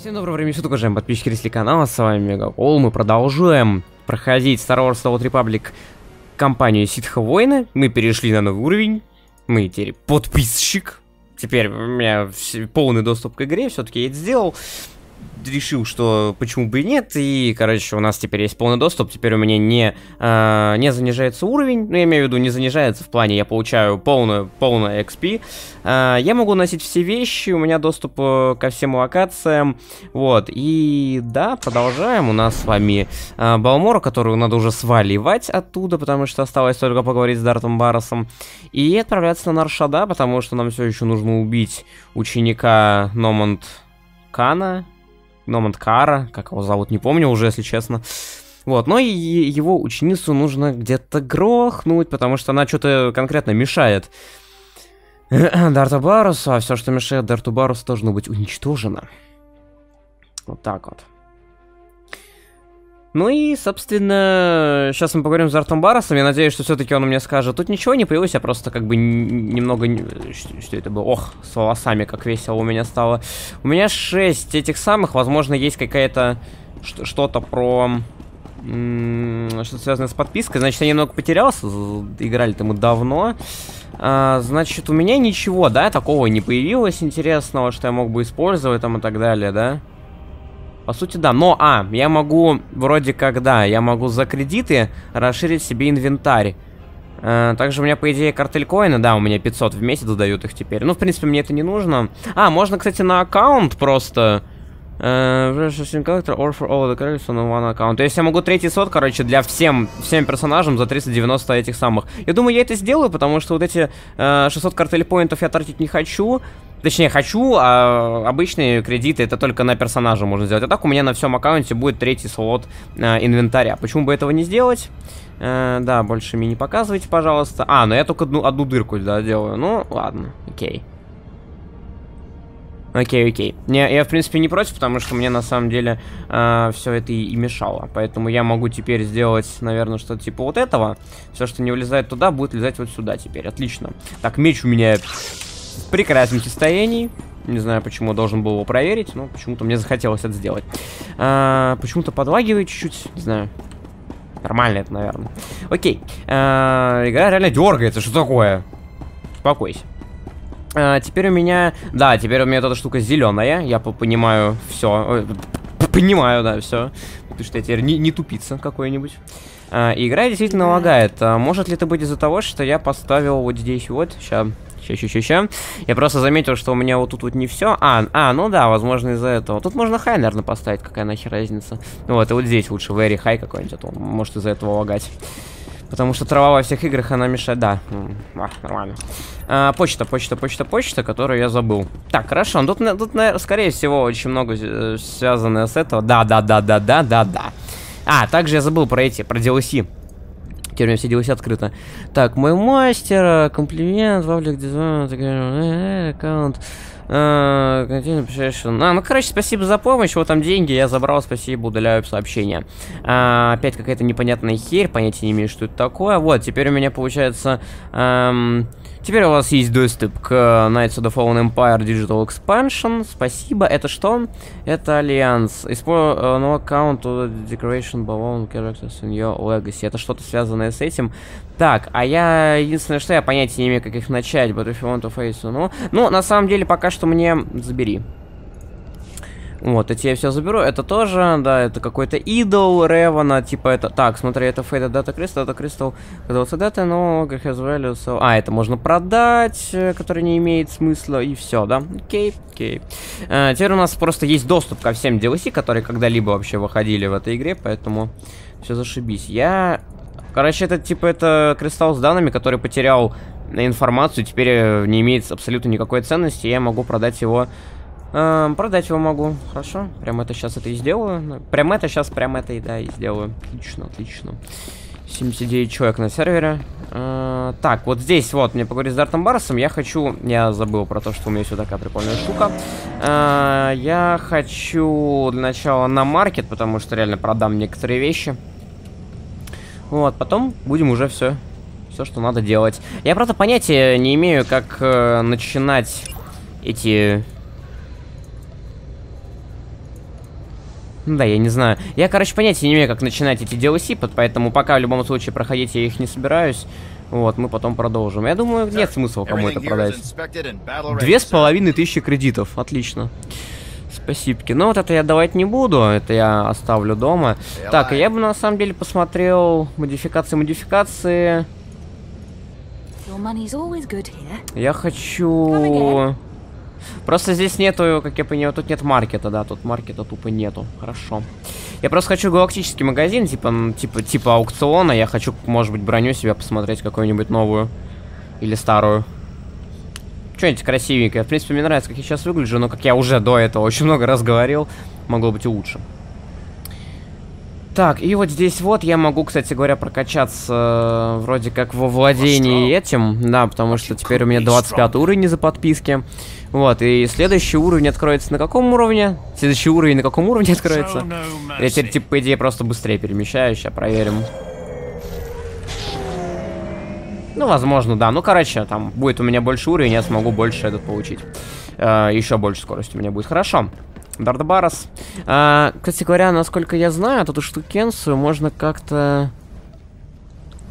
Всем доброго времени суток, уважаемые подписчики Ресли канала, с вами Мегакол. Мы продолжаем проходить Star Wars The Old Republic компанию Ситха Войны. Мы перешли на новый уровень. Мы теперь подписчик. Теперь у меня полный доступ к игре, все-таки я это сделал решил, что почему бы и нет, и, короче, у нас теперь есть полный доступ, теперь у меня не, э, не занижается уровень, ну, я имею в виду, не занижается в плане, я получаю полную, полную XP, э, я могу носить все вещи, у меня доступ э, ко всем локациям, вот, и да, продолжаем, у нас с вами э, Балмора, которую надо уже сваливать оттуда, потому что осталось только поговорить с Дартом Барросом, и отправляться на Наршада, потому что нам все еще нужно убить ученика Номанд Кана, Номанд Кара, как его зовут, не помню уже, если честно. Вот, но его ученицу нужно где-то грохнуть, потому что она что-то конкретно мешает Дарту Барусу, а все, что мешает Дарту Барусу, должно быть уничтожено. Вот так вот. Ну и, собственно, сейчас мы поговорим с Артом Барросом. Я надеюсь, что все-таки он мне скажет. Тут ничего не появилось, я просто как бы немного... Что, что это было? Ох, с волосами как весело у меня стало. У меня 6 этих самых. Возможно, есть какая-то... Что-то про... Что-то связанное с подпиской. Значит, я немного потерялся. Играли-то мы давно. А, значит, у меня ничего, да, такого не появилось интересного, что я мог бы использовать там и так далее, да? По сути, да. Но, а, я могу, вроде как, да, я могу за кредиты расширить себе инвентарь. Э, также у меня, по идее, картель коина, да, у меня 500 в месяц дают их теперь. Ну, в принципе, мне это не нужно. А, можно, кстати, на аккаунт просто... Uh, collector or for all the. То есть я могу третий сот, короче, для всем, всем персонажам за 390 этих самых. Я думаю, я это сделаю, потому что вот эти uh, 600 картель поинтов я тратить не хочу. Точнее, хочу, а обычные кредиты это только на персонажа можно сделать. А так у меня на всем аккаунте будет третий слот э, инвентаря. Почему бы этого не сделать? Э, да, больше мне не показывайте, пожалуйста. А, ну я только одну, одну дырку, да, делаю. Ну, ладно, окей. Окей, окей. Не, я, в принципе, не против, потому что мне, на самом деле, э, все это и, и мешало. Поэтому я могу теперь сделать, наверное, что-то типа вот этого. Все, что не влезает туда, будет влезать вот сюда теперь. Отлично. Так, меч у меня в прекрасном состоянии. Не знаю, почему должен был его проверить, но почему-то мне захотелось это сделать. А, почему-то подлагивает чуть-чуть, не знаю. Нормально это, наверное. Окей. А, игра реально дергается, что такое? Успокойся. А, теперь у меня... Да, теперь у меня эта штука зеленая. Я понимаю все. Понимаю, да, все. Потому что я теперь не, не тупица какой-нибудь. А, игра действительно лагает. А, может ли это быть из-за того, что я поставил вот здесь вот... Сейчас Ща, ща, ща, ща. Я просто заметил, что у меня вот тут вот не все. А, а, ну да, возможно из-за этого. Тут можно хай, наверное, поставить, какая нахер разница. Ну вот, и вот здесь лучше very high какой-нибудь, а то может из-за этого лагать. Потому что трава во всех играх, она мешает. Да, а, нормально. А, почта, почта, почта, почта, которую я забыл. Так, хорошо, ну тут, тут скорее всего, очень много э, связано с этого. Да, да, да, да, да, да, да. А, также я забыл про эти, про DLC. Теперь у меня все DLC открыто. Так, мой мастер, комплимент, паблик дизайн, аккаунт. А, ну, короче, спасибо за помощь, вот там деньги, я забрал, спасибо, удаляю сообщение. А, опять какая-то непонятная херь, понятия не имею, что это такое. Вот, теперь у меня получается... Эм, Теперь у вас есть доступ к Knights of the Fallen Empire Digital Expansion. Спасибо. Это что? Это Альянс. Используй uh, no account to decoration balloon characters in your legacy. Это что-то связанное с этим. Так, а я... Единственное, что я понятия не имею, как их начать. But if you want to face... Ну, ну на самом деле, пока что мне... Забери. Вот, эти я все заберу. Это тоже, да, это какой-то идол Ревана, типа это... Так, смотри, это Faded Data Crystal, это Crystal, когда дата, но has value, so... А, это можно продать, э, который не имеет смысла, и все, да? Окей, окей. А, теперь у нас просто есть доступ ко всем DLC, которые когда-либо вообще выходили в этой игре, поэтому все зашибись. Я... Короче, это типа это кристалл с данными, который потерял информацию, теперь э, не имеет абсолютно никакой ценности, я могу продать его Эм, продать его могу. Хорошо. Прям это сейчас это и сделаю. Прям это сейчас, прям это и да, и сделаю. Отлично, отлично. 79 человек на сервере. Э, так, вот здесь вот, мне поговорить с Дартом Барсом. Я хочу... Я забыл про то, что у меня есть вот такая прикольная штука. Э, я хочу для начала на маркет, потому что реально продам некоторые вещи. Вот, потом будем уже все, все, что надо делать. Я, правда, понятия не имею, как э, начинать эти Да, я не знаю. Я, короче, понятия не имею, как начинать эти DLC, поэтому пока в любом случае проходить я их не собираюсь. Вот, мы потом продолжим. Я думаю, нет смысла кому это продать. Две с половиной тысячи кредитов. Отлично. Спасибо. Ну вот это я давать не буду, это я оставлю дома. Так, я бы на самом деле посмотрел модификации, модификации. Я хочу... Просто здесь нету, как я понимаю, тут нет маркета, да, тут маркета тупо нету. Хорошо. Я просто хочу галактический магазин, типа, типа, типа аукциона. Я хочу, может быть, броню себя посмотреть, какую-нибудь новую. Или старую. Что-нибудь красивенькое. В принципе, мне нравится, как я сейчас выгляжу, но, как я уже до этого очень много раз говорил, могло быть и лучше. Так, и вот здесь вот я могу, кстати говоря, прокачаться э, вроде как во владении этим. Да, потому что теперь у меня 25 уровень за подписки. Вот, и следующий уровень откроется на каком уровне? Следующий уровень на каком уровне откроется? Я теперь, типа, по идее, просто быстрее перемещаюсь. Сейчас проверим. Ну, возможно, да. Ну, короче, там будет у меня больше уровень, я смогу больше этот получить. Э, еще больше скорости у меня будет. Хорошо. Дардбарас. А, кстати говоря, насколько я знаю, эту штукенцию можно как-то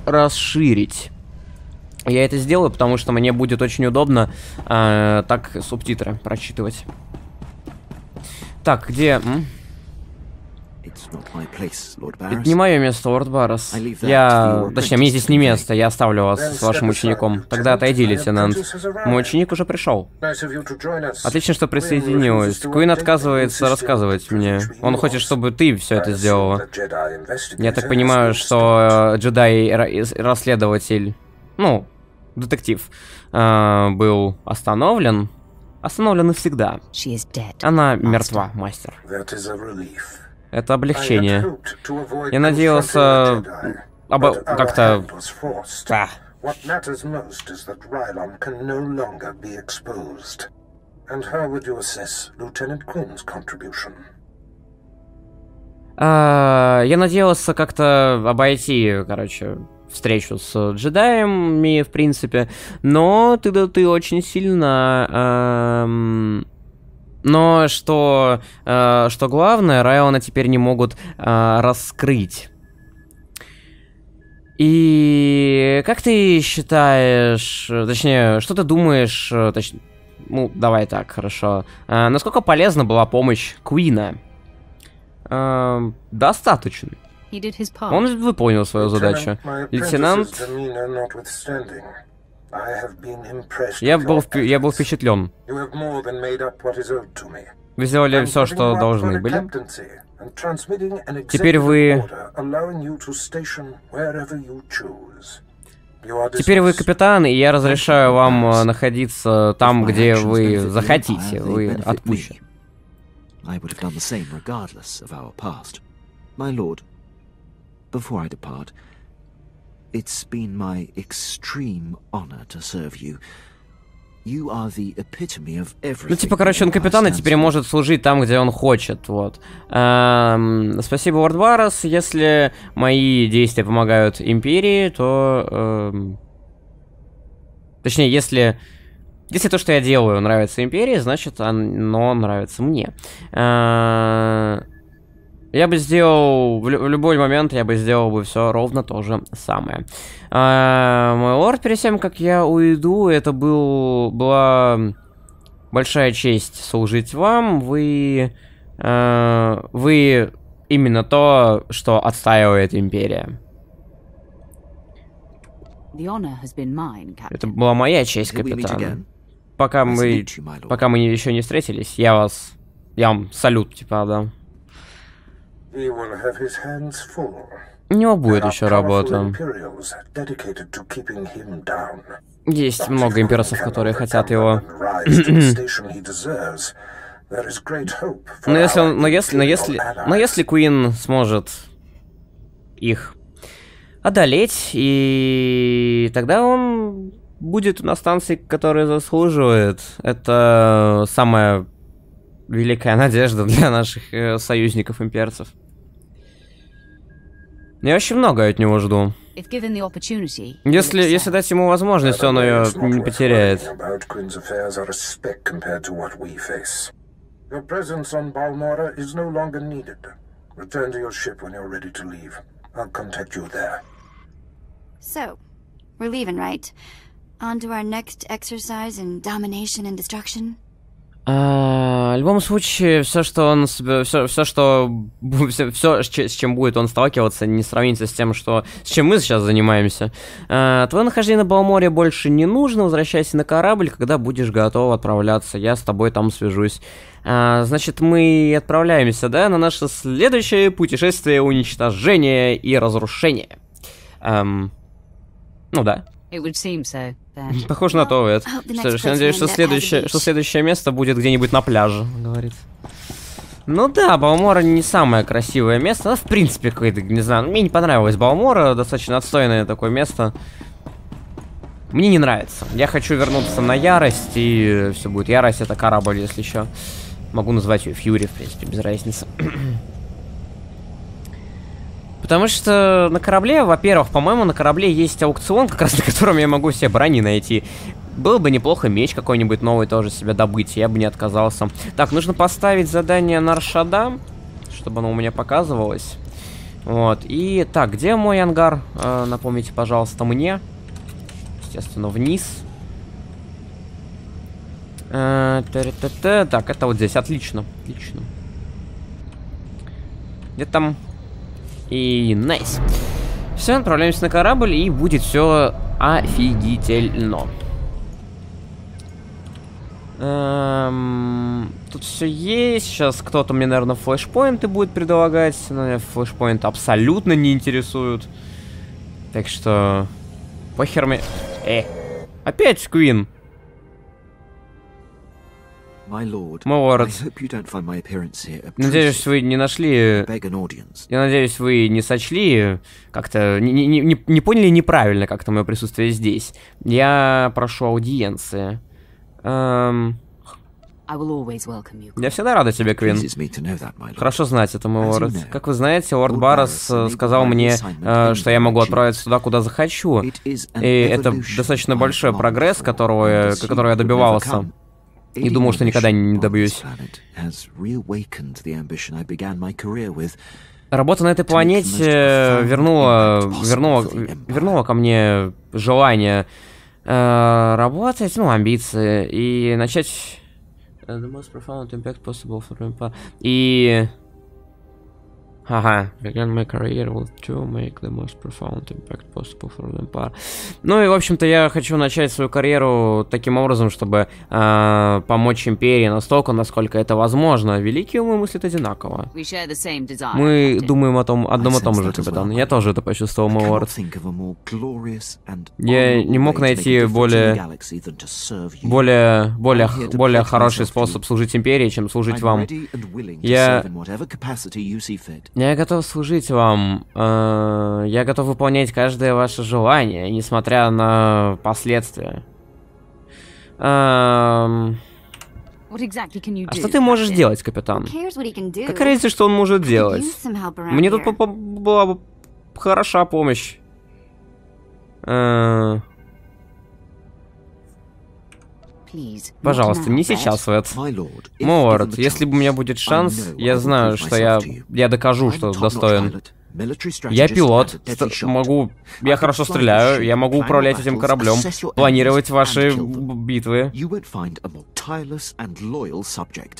расширить. Я это сделаю, потому что мне будет очень удобно э, так субтитры прочитывать. Так, где... М? Это не мое место, лорд Баррес. Я... Точнее, мне здесь не место, я оставлю вас с вашим учеником. Тогда отойди, лейтенант. Мой ученик уже пришел. Отлично, что присоединилась. Куин отказывается рассказывать мне. Он хочет, чтобы ты все это сделала. Я так понимаю, что э, джедай-расследователь... Ну, детектив, э, был остановлен. Остановлен навсегда. Она мертва, мастер. Это облегчение. Я надеялся... Обо... как-то... Да. What matters most is that Rylon can no longer be exposed. And how would you assess Lieutenant Quinn's contribution? Uh, я надеялся как-то обойти, короче, встречу с джедаями, в принципе, но ты, ты очень сильно... Эм но что, э, что главное, Района теперь не могут э, раскрыть. И как ты считаешь, точнее, что ты думаешь, э, точ... ну, давай так, хорошо, э, насколько полезна была помощь Куина? Э, достаточно. Он выполнил свою задачу. Лейтенант... Я был, я был впечатлен. Вы сделали все, что должны были. Теперь вы... Теперь вы капитан, и я разрешаю вам э, находиться там, где вы захотите. Вы отпущены. Before I depart, It's been my extreme honor to serve you. You are the epitome of everything. Ну, типа, короче, он капитан и теперь может служить там, где он хочет, вот. Эм, спасибо, Лорд Варас. Если мои действия помогают Империи, то... Эм, точнее, если... Если то, что я делаю, нравится Империи, значит, оно нравится мне. Э я бы сделал, в, любой момент я бы сделал бы все ровно то же самое. А, мой лорд, перед тем, как я уйду, это был, была большая честь служить вам. Вы, а, вы именно то, что отстаивает Империя. Это была моя честь, капитан. Пока мы, пока мы еще не встретились, я вас, я вам салют, типа, да. У него будет еще работа. Есть много имперцев, которые хотят его. но если он, но если, но если, но если Куин сможет их одолеть, и тогда он будет на станции, которая заслуживает. Это самая великая надежда для наших э, союзников-имперцев. Я очень много от него жду. Если, если дать ему возможность, он ее не потеряет. Your presence on Balmora is no longer needed. Return to your ship when you're ready to leave. I'll contact you there. So, we're leaving, right? On to our next exercise in domination and destruction? А, в любом случае, все, что он все, все, что все, все, с чем будет он сталкиваться, не сравнится с тем, что с чем мы сейчас занимаемся. А, твое нахождение на Балморе больше не нужно. Возвращайся на корабль, когда будешь готов отправляться. Я с тобой там свяжусь. А, значит, мы отправляемся, да, на наше следующее путешествие уничтожения и разрушения. Эм, ну да. It would seem so, then. Похоже на то, Эд. I hope the Что я надеюсь, что следующее, что следующее место будет где-нибудь на пляже, говорит. Ну да, Балмора не самое красивое место, но в принципе какое-то, не знаю, мне не понравилось Балмора, достаточно отстойное такое место. Мне не нравится. Я хочу вернуться на Ярость, и все будет. Ярость это корабль, если еще. Могу назвать ее Фьюри, в принципе, без разницы. Потому что на корабле, во-первых, по-моему, на корабле есть аукцион, как раз на котором я могу себе брони найти. Было бы неплохо меч какой-нибудь новый тоже себе добыть, я бы не отказался. Так, нужно поставить задание Наршада, чтобы оно у меня показывалось. Вот, и так, где мой ангар? Э, напомните, пожалуйста, мне. Естественно, вниз. Э, та-ра-та-та. Так, это вот здесь, отлично, отлично. Где там? И найс. Все, отправляемся на корабль, и будет все офигительно. Эм, тут все есть. Сейчас кто-то мне, наверное, флешпоинты будет предлагать. Но меня флешпоинты абсолютно не интересуют. Так что... Похер мне... Э, опять Квин. Here Надеюсь, вы не нашли... Audience. Я надеюсь, вы не сочли, как-то не, не, не, не поняли неправильно как-то мое присутствие здесь. Я прошу аудиенции. Эм, I will always welcome you. я всегда рада тебе, Квин. Pleases me to know that, my lord. Хорошо знать это, мой As you лорд. know, Как вы знаете, лорд Lord Баррес э, сказал мне, э, что я могу anywhere I отправиться туда, куда захочу. И это достаточно большой прогресс, которого, которого я добивался. И думал, что никогда не добьюсь. Работа на этой планете вернула, вернула, вернула ко мне желание э, работать, ну, амбиции, и начать... э, The most profound impact possible for. И... Ага, began my career with to make the most profound impact possible for the Empire. Ну и, в общем-то, я хочу начать свою карьеру таким образом, чтобы э, помочь Империи настолько, насколько это возможно. Великие умы мыслят одинаково. We share the same desire. Мы Captain. думаем о том, одном и том же, капитан. well, Я тоже это почувствовал, and Я не мог найти более-. Более, более, более хороший способ служить Империи, чем служить I'm вам. Я- Я готов служить вам. э, я готов выполнять каждое ваше желание, несмотря на последствия. Эм, you а do? что ты можешь Captain? делать, капитан? Какая разница, что он может Could делать? Мне тут была бы хороша помощь. Э, Пожалуйста, не сейчас, Вэт. Морд, если бы у меня будет шанс, я знаю, что я, я докажу, что достоин. Я пилот, могу, я хорошо стреляю, я могу управлять этим кораблем, планировать ваши битвы.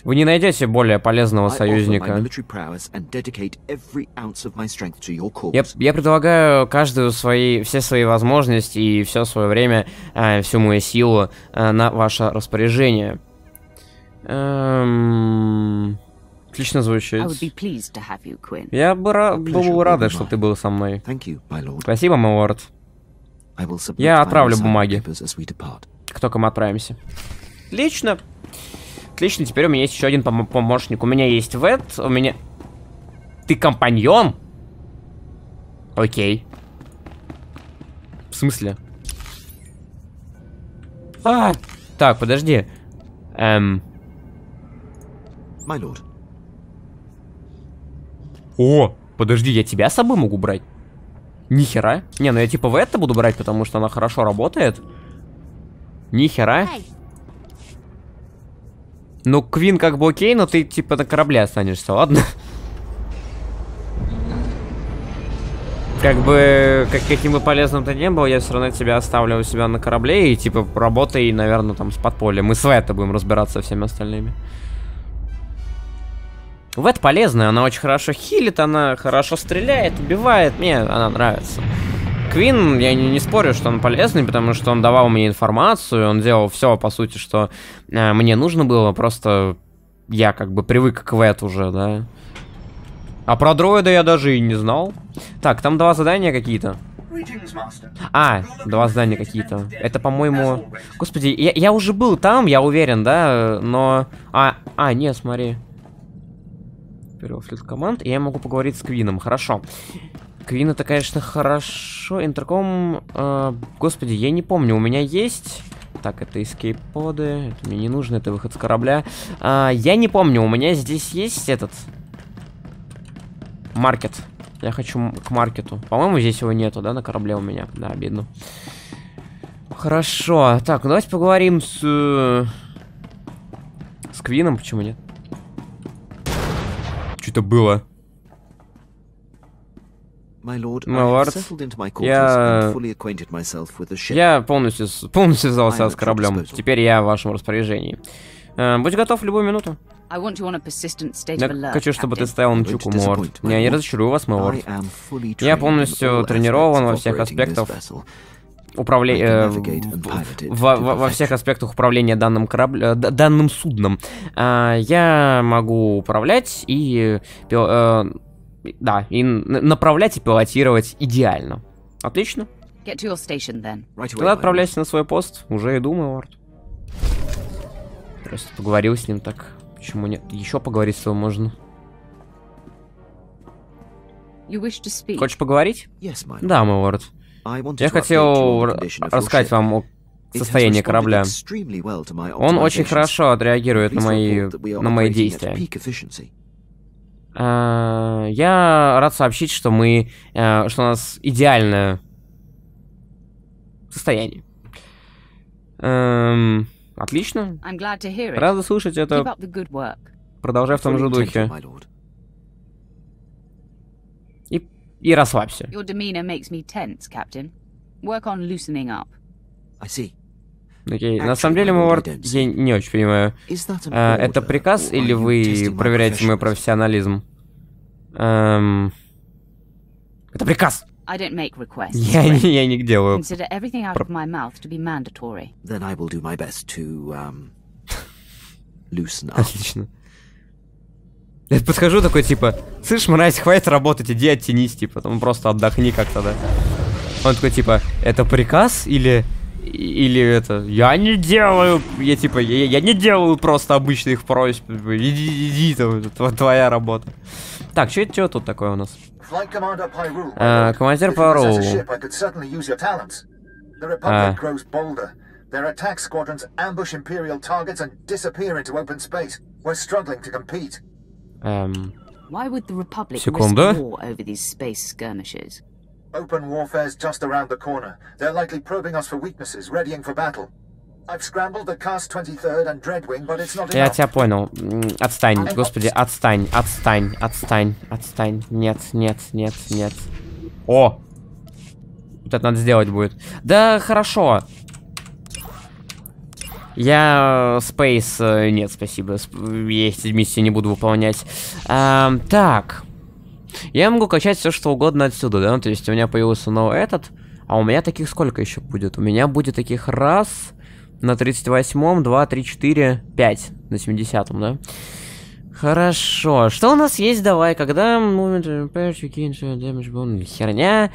Вы не найдете более полезного союзника. military prowess and dedicate every ounce of my strength to your cause. Я, я предлагаю каждую свои, все свои возможности и все свое время, э, всю мою силу э, на ваше распоряжение. Эм, Отлично звучит. You. Я бы ра- был рада, что ты был со мной. You. Спасибо, мой лорд. Я отправлю бумаги. только мы отправимся. Отлично. Отлично, теперь у меня есть еще один помо- помощник. У меня есть Вет, у меня... Ты компаньон? Окей. В смысле? А! Так, подожди. Эм... My lord, О, подожди, я тебя с собой могу брать? Нихера. Не, ну я типа в это буду брать, потому что она хорошо работает. Нихера. Hey, Ну, Квин как бы окей, но ты типа на корабле останешься, ладно? Как бы, как, каким бы полезным ты не был, я все равно тебя оставлю у себя на корабле и типа работай, наверное, там с подпольем. Мы с Вета будем разбираться со всеми остальными. Вет полезная, она очень хорошо хилит, она хорошо стреляет, убивает, мне она нравится. Квин, я не, не спорю, что он полезный, потому что он давал мне информацию, он делал все, по сути, что э, мне нужно было, просто я как бы привык к Вет уже, да. А про дроида я даже и не знал. Так, там два задания какие-то. А, два задания какие-то. Это, по-моему... Господи, я, я уже был там, я уверен, да, но... А, а, нет, смотри. Флит команд, и я могу поговорить с Квином, хорошо. Квин это, конечно, хорошо. Интерком... Э, господи, я не помню, у меня есть... Так, это эскейп-поды, это мне не нужно, это выход с корабля. А, я не помню, у меня здесь есть этот... Маркет. Я хочу к маркету. По-моему, здесь его нету, да, на корабле у меня. Да, обидно. Хорошо. Так, ну давайте поговорим с... э, С Квином, почему нет? Что-то было. Quarters я- and fully acquainted myself with the ship. Я полностью, полностью связался с кораблем. Теперь я в вашем распоряжении. Э, будь готов в любую минуту. I want you on a persistent state Я of alert, хочу, чтобы ты стоял на чуку, Морд. Я не разочарую вас, fully Я trained in полностью тренирован во всех operating this аспектах vessel. Управле... I can э, во, to во- во всех аспектах управления данным кораблем, данным судном. А, я могу управлять и э, да, и направлять и пилотировать идеально. Отлично. Station. Right away, Тогда отправляйся на свой пост. Уже иду, мой лорд. Просто поговорил с ним так. Почему нет? Еще поговорить с тобой можно. Хочешь поговорить? Yes. Да, мой лорд. Я хотел рассказать вам о состоянии корабля. Он очень хорошо отреагирует на мои, на мои действия. А, Я рад сообщить, что мы, э, что у нас идеальное состояние. Эм, Отлично. Рада слышать это. Продолжай в том же духе. И, и расслабься. Окей. На Actually, самом деле, don't я не очень понимаю. А, Это приказ или вы проверяете мой профессионализм? Эм, Это приказ! I don't make requests. Я, я не делаю. Consider everything out of my mouth to be mandatory. Then I will do my best to um loosen up. Отлично. Я подхожу такой, типа, слышь, мразь, хватит работать, иди оттянись, типа, там просто отдохни как-то, да. Он такой, типа, это приказ или... Или это, я не делаю, я типа, я, я не делаю просто обычных просьб, типа, иди, иди, там, это тво- твоя работа. Так, что это тут такое у нас? Uh, Republic Ah. grows bolder. Their attack squadrons ambush Imperial targets and disappear into open space. We're struggling to compete. Эм, Why would the Republic Секунду. risk war over these space skirmishes? Open warfare's just around the corner. They're likely probing us for weaknesses, readying for battle. I've scrambled the Cast 23rd and Dreadwing, but it's not я enough. тебя понял. Отстань, господи, отстань, отстань, отстань, отстань. Нет, нет, нет, нет. О! Вот это надо сделать будет. Да, хорошо. Я э, Space... э, Нет, спасибо. Сп- Я эти миссии не буду выполнять. Ам, так. Я могу качать все что угодно отсюда, да? То есть у меня появился новый этот. А у меня таких сколько еще будет? У меня будет таких раз на 38-м, 2, 3, 4, 5 на 70-м, да? Хорошо. Что у нас есть? Давай, когда. Херня.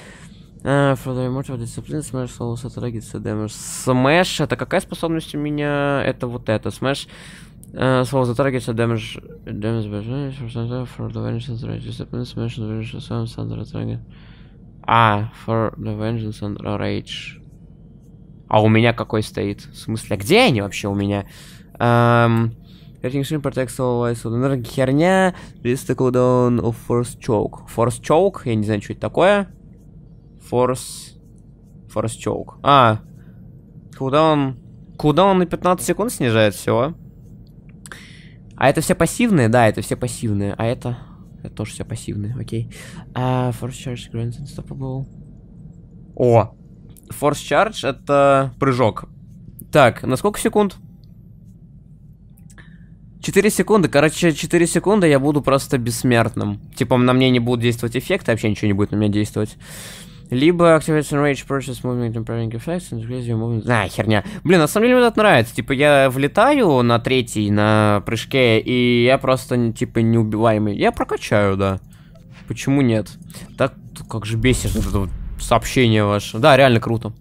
Smash, это какая способность у меня? Это вот это. Smash uh, slows the target the damage damage by for the vengeance and rage discipline. Smash the vengeance sounds under target. А, for the vengeance and rage. А у меня какой стоит? В смысле, а где они вообще у меня? Эм... Getting stream protects all lives of the. Херня. List the cooldown of force choke. Force choke? Я не знаю, что это такое. Force... Force choke. А. Кулдаун... Кулдаун на 15 секунд снижает всего. А это все пассивные? Да, это все пассивные. А это... Это тоже все пассивные, окей. А, force charge grants unstoppable. О! Force charge это прыжок. Так, на сколько секунд? 4 секунды, короче, 4 секунды я буду просто бессмертным. Типа, на мне не будут действовать эффекты, вообще ничего не будет на меня действовать. Либо Activation Rage Purchase Movement Improving Effects Increase your movement... А, херня. Блин, на самом деле мне это нравится. Типа, я влетаю на третий, на прыжке, и я просто, типа, неубиваемый. Я прокачаю, да. Почему нет? Так, как же бесит вот это вот сообщение ваше. Да, реально круто.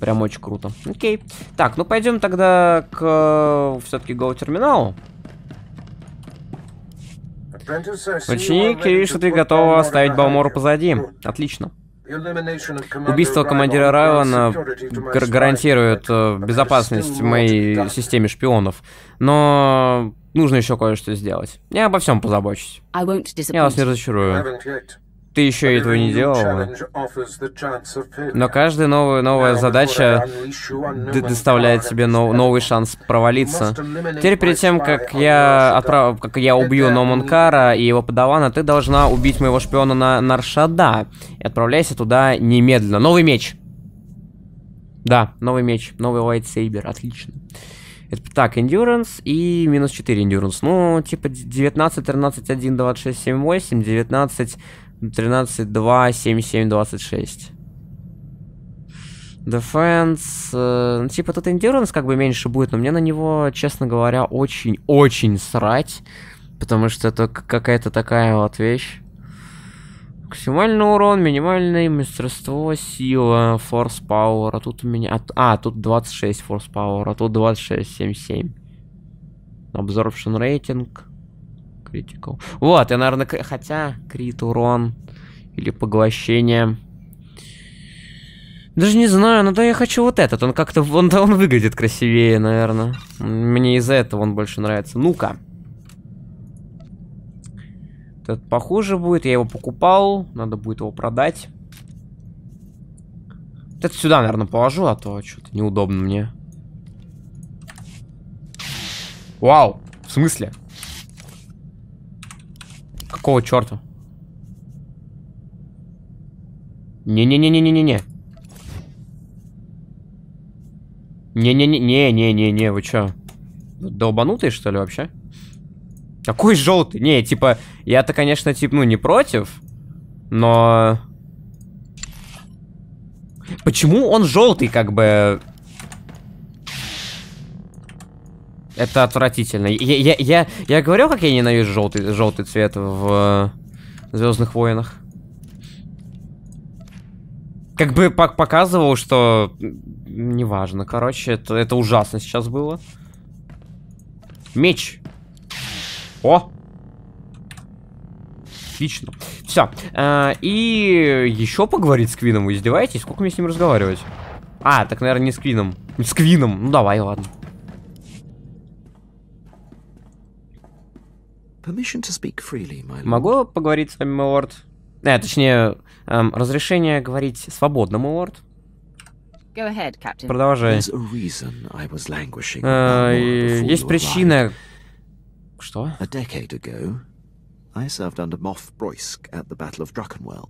Прям очень круто. Окей. Так, ну пойдем тогда к все-таки Go терминалу. Ученик, видишь, что ты готова оставить Балмору позади. Отлично. Убийство командира Райлана гар гарантирует э, безопасность моей системе шпионов. Но нужно еще кое-что сделать. Я обо всем позабочусь. Я вас не разочарую. Ты еще этого не делала. Но каждая новая, новая задача доставляет тебе нов- новый шанс провалиться. Теперь перед тем, как я отправ... как я убью Номанкара и его подавана, ты должна убить моего шпиона на Наршада. И отправляйся туда немедленно. Новый меч. Да, новый меч. Новый лайтсейбер. Отлично. Это, так, endurance и минус 4 endurance. Ну, типа 19, 13, 1, 26, 7, 8, 19, 13, 2, 7, 7, 26. Defense, э, ну, типа тут endurance как бы меньше будет, но мне на него, честно говоря, очень-очень срать, потому что это какая-то такая вот вещь. Максимальный урон, минимальное мастерство, сила, форс пауэр, а тут у меня... А, а, тут 26 форс пауэр, а тут 26, 77. Absorption рейтинг. Critical. Вот, я, наверное, хотя крит урон или поглощение. Даже не знаю, ну да я хочу вот этот. Он как-то он, да, он выглядит красивее, наверное. Мне из-за этого он больше нравится. Ну-ка. Этот похуже будет. Я его покупал. Надо будет его продать. Это сюда, наверное, положу, а то что-то неудобно мне. Вау! В смысле? Какого черта? Не-не-не-не-не-не-не. Не-не-не-не-не-не-не, вы чё? Долбанутые, что ли, вообще? Какой желтый? Не, типа, я-то, конечно, типа, ну, не против, но... Почему он желтый, как бы... Это отвратительно. Я, я, я, я говорил, как я ненавижу желтый, желтый цвет в Звездных войнах. Как бы пок- показывал, что неважно. Короче, это, это ужасно сейчас было. Меч. О! Отлично. Все. и еще поговорить с Квином. Вы издеваетесь? Сколько мне с ним разговаривать? А, так, наверное, не с Квином. С Квином. Ну давай, ладно. Могу поговорить с вами, милорд? Э, точнее, эм, разрешение говорить свободно, милорд. Go ahead, Captain. Продолжай. There's a reason I was languishing. Э, about Balmora и before есть you причина... arrived. Что? A decade ago, I served under Moff Broisk at the Battle of Druckenwell.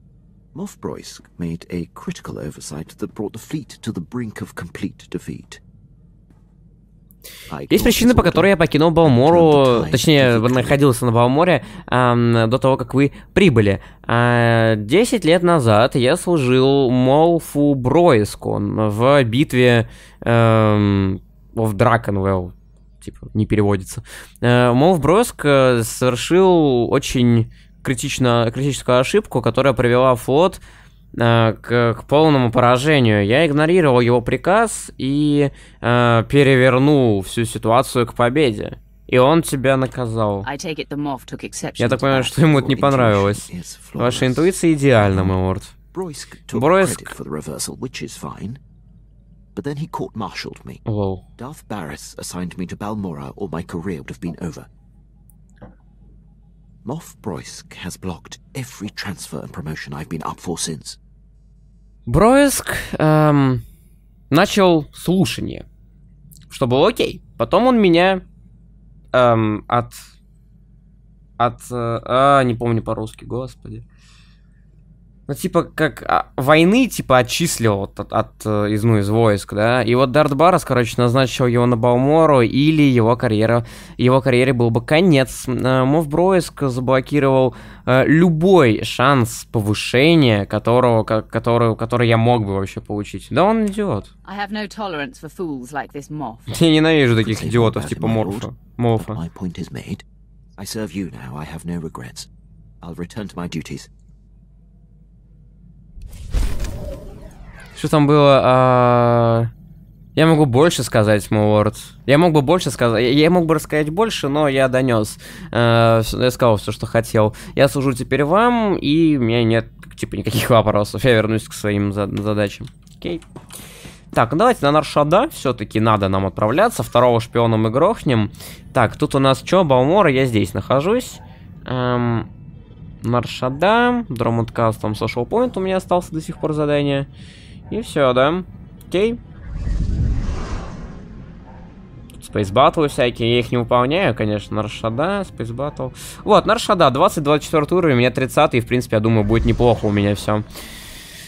Moff Broisk made a critical oversight that brought the fleet to the brink of complete defeat. Есть his по которой я покинул Балмору, точнее, находился на Балморе ам, до того, как вы прибыли. А, Десять лет назад я служил Молфу Броиску в битве эм, в Драконвелл. Типа, не переводится. Э, Молф Броиск э, совершил очень критично, критическую ошибку, которая привела флот э, к, к полному поражению. Я игнорировал его приказ и э, перевернул всю ситуацию к победе. И он тебя наказал. Я так понимаю, что ему это не понравилось. Ваша интуиция идеальна, is fine. But then he court-martialed me. Лол. Darth Barris assigned me to Balmora, or my career would have been over. Moff Broisk has blocked every transfer and promotion I've been up for since. Броиск эм, начал слушание. Что было окей. Потом он меня эм, от... От... э, а, не помню по-русски, господи. Ну, типа, как а, войны, типа, отчислил от, от, от, э, из, ну, из войск, да, и вот Дарт Баррес, короче, назначил его на Балмору, или его карьера, его карьере был бы конец. Э, Мов Бройск заблокировал э, любой шанс повышения, которого, ко- который, который я мог бы вообще получить. Да он идиот. I have no tolerance for fools like this. Я ненавижу таких идиотов, типа Морфа. Мофа. But my point is made. I serve you now. I have no regrets. I'll return to my duties. Что там было? А, Я могу больше сказать, мой лорд. Я мог бы больше сказать. Я мог бы рассказать больше, но я донес. Я сказал все, что хотел. Я служу теперь вам, и у меня нет, типа, никаких вопросов. Я вернусь к своим за- задачам. Окей. Так, ну давайте на Наршада все-таки надо нам отправляться. Второго шпиона мы грохнем. Так, тут у нас что, Балмора, я здесь нахожусь. Эм, Наршада, Дромунд Кастом, Social Point у меня остался до сих пор задание. И все, да? Окей. Space Battle всякие, я их не выполняю, конечно, Наршада, Battle. Вот, Наршада, 20-24 уровень, у меня 30 и, в принципе, я думаю, будет неплохо у меня все.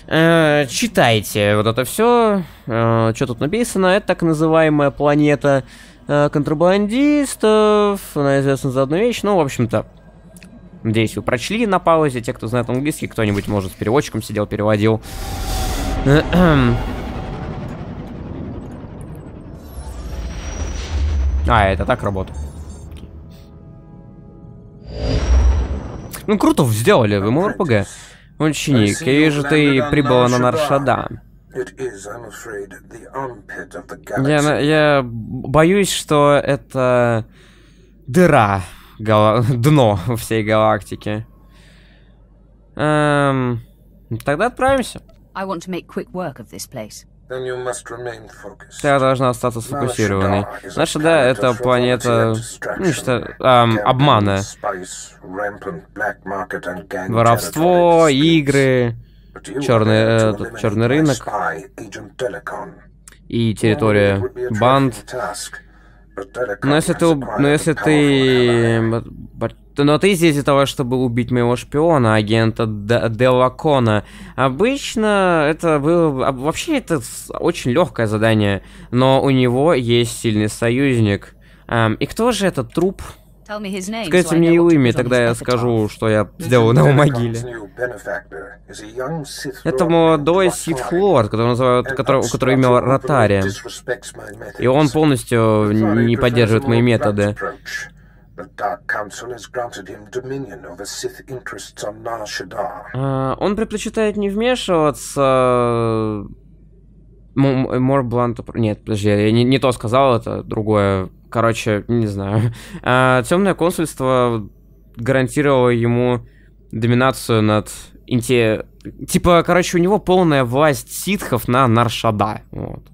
читайте вот это все. что тут написано? Это так называемая планета э, контрабандистов. Она известна за одну вещь. Ну, в общем-то, надеюсь, вы прочли на паузе. Те, кто знает английский, кто-нибудь, может, с переводчиком сидел, переводил. А, это так работает. Ну, круто сделали, вы МРПГ. Ученик, я вижу, ты прибыла на Наршада. Я, я боюсь, что это дыра, гала- дно всей галактики. Эм, тогда отправимся. I want to make quick work of this place. Then you must remain focused. Ты должна остаться сфокусированной. Наша, да, это планета, ну, что, эм, обмана. Воровство, игры черный, э, черный рынок и территория банд. Но если ты, уб- но если ты, но ты здесь для того, чтобы убить моего шпиона, агента Д- Делакона. Обычно это было, вообще это очень легкое задание, но у него есть сильный союзник. Эм, и кто же этот труп? Скажите мне его имя, тогда я скажу, что я сделал на его могиле. Это молодой Сид Лорд, который называют, который, у которого имя Ротари. И он полностью не поддерживает мои методы. А, Он предпочитает не вмешиваться. Морблант... Нет, подожди, я не, не то сказал, это другое. Короче, не знаю. Темное консульство гарантировало ему доминацию над инте... Типа, короче, у него полная власть ситхов на Наршада. Вот.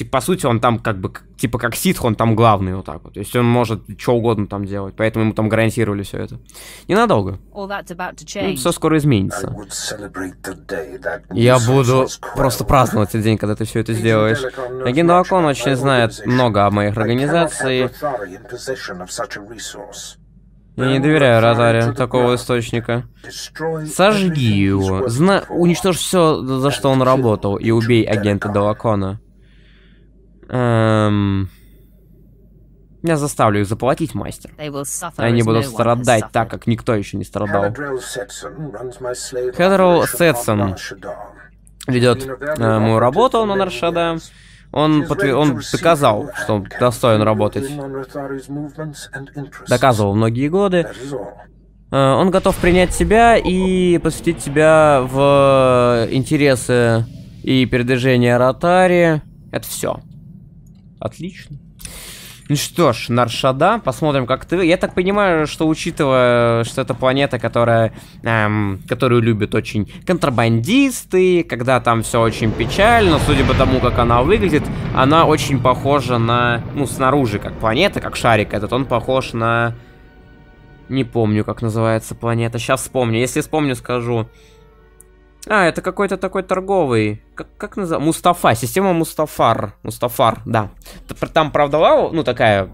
Типа, по сути, он там как бы, типа, как ситх, он там главный вот так вот. То есть он может что угодно там делать, поэтому ему там гарантировали все это. Ненадолго. Ну, все скоро изменится. Я буду просто праздновать этот день, когда ты все это сделаешь. Агент Дракон очень знает много о моих организациях. Я не доверяю Розаре, такого источника. Сожги его. Зна... Уничтожь все, за что он работал, и убей агента Далакона. Эм... Я заставлю их заплатить, мастер. Они будут страдать так, как никто еще не страдал. Хедрол Сетсон Ведет э, мою работу на Наршада. Он, подтвер- он доказал, что он достоин работать. Доказывал многие годы. Э, Он готов принять тебя и посвятить тебя в интересы и передвижение Ротари. Это все. Отлично. Ну что ж, Наршада, посмотрим, как ты... Я так понимаю, что учитывая, что это планета, которая... эм, которую любят очень контрабандисты, когда там все очень печально, судя по тому, как она выглядит, она очень похожа на... Ну, снаружи, как планета, как шарик этот, он похож на... Не помню, как называется планета. Сейчас вспомню. Если вспомню, скажу. А, это какой-то такой торговый. Как, как называется? Мустафа. Система Мустафар. Мустафар, да. Там, правда, лава, ну такая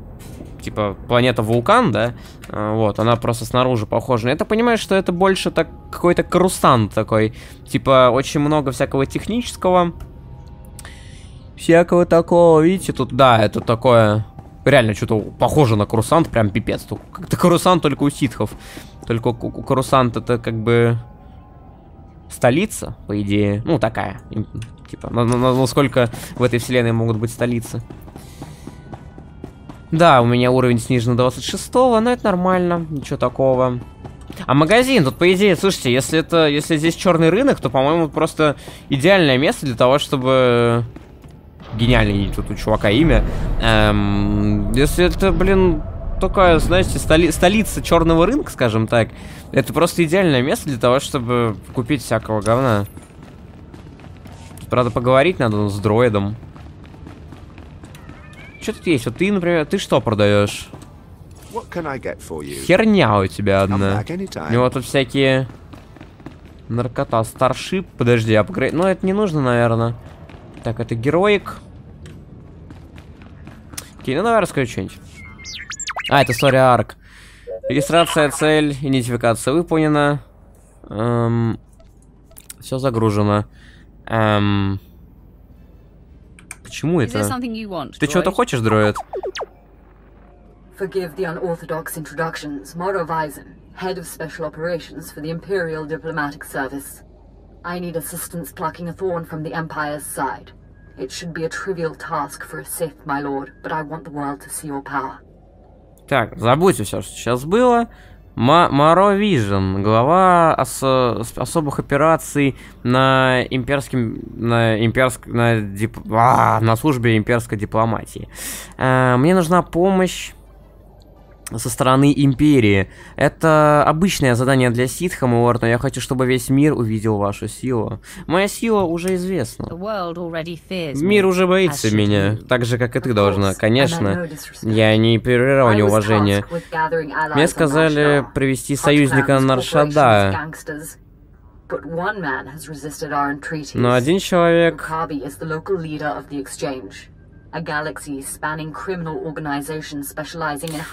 типа, планета вулкан, да, а, вот, она просто снаружи похожа. Я так понимаю, что это больше так какой-то карустант такой, типа, очень много всякого технического, всякого такого, видите, тут, да, это такое, реально, что-то похоже на карусант, прям пипец, как-то карусант только у ситхов, только у, карусант это как бы столица, по идее, ну, такая, типа, на- на- на- насколько в этой вселенной могут быть столицы. Да, у меня уровень снижен до 26 но это нормально, ничего такого. А магазин, тут по идее, слушайте, если это, если здесь черный рынок, то, по-моему, просто идеальное место для того, чтобы... Гениальное тут у чувака имя. Эм, если это, блин, такая, знаете, столи- столица черного рынка, скажем так, это просто идеальное место для того, чтобы купить всякого говна. Правда, поговорить надо с дроидом. Что тут есть? Вот ты, например, ты что продаешь? Херня у тебя одна. У него тут всякие... Наркота. Старшип. Подожди, апгрейд. Ну, это не нужно, наверное. Так, это героик. Окей, ну давай расскажу что-нибудь. А, это история арк. Регистрация, цель, идентификация выполнена. все загружено. Эм, почему это? want? Ты чего-то хочешь, дроид? Forgive the unorthodox introductions. Moro Visen, head of special operations for the Imperial Diplomatic Service. I need assistance plucking a thorn from the Empire's side. It should be a trivial task for a Sith, my lord, but I want the world to see your power. Так, забудьте все, что сейчас было. Ма- Маро Вижн, глава осо- с- особых операций на имперским, на имперск, на, дип- а, на службе имперской дипломатии. Э, мне нужна помощь со стороны Империи. Это обычное задание для ситха, милорд, но я хочу, чтобы весь мир увидел вашу силу. Моя сила уже известна. Мир уже боится меня, так же, как и ты должна. Конечно, я не gathering allies Мне сказали привести союзника Наршада. Но один человек...